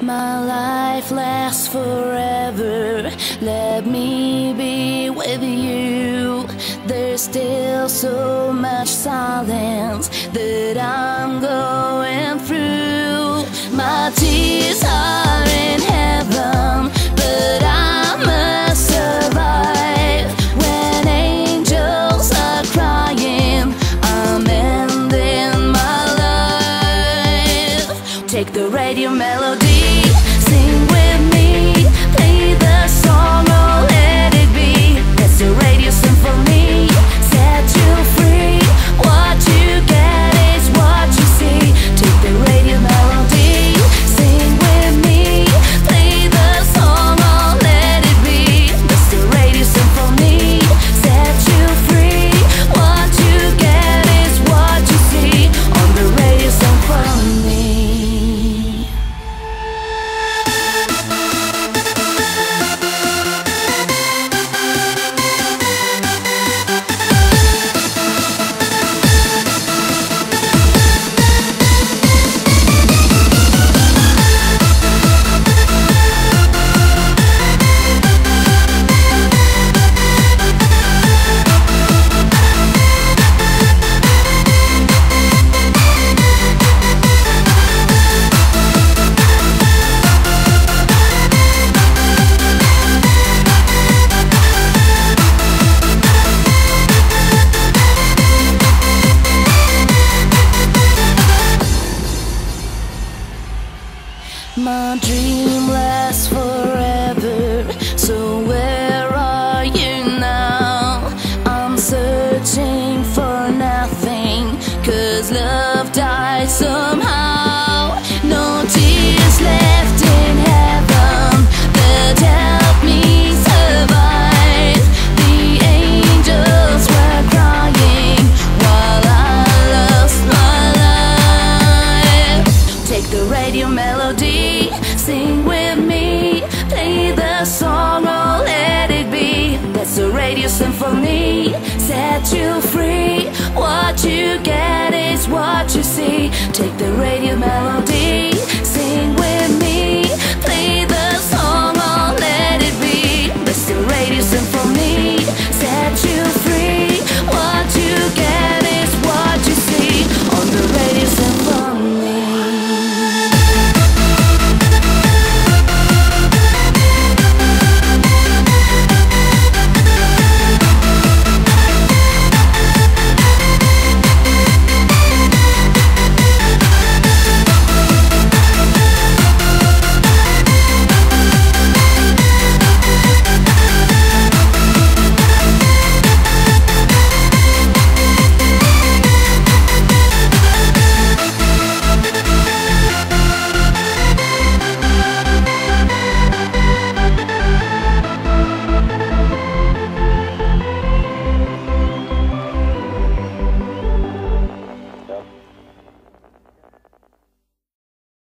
My life lasts forever. Let me be with you. There's still so much silence that I'm going through. My tears Take the radio melody, My dream lasts forever. So where are you now? I'm searching for nothing. Cause love symphony, set you free. What you get is what you see. Take the radio melody.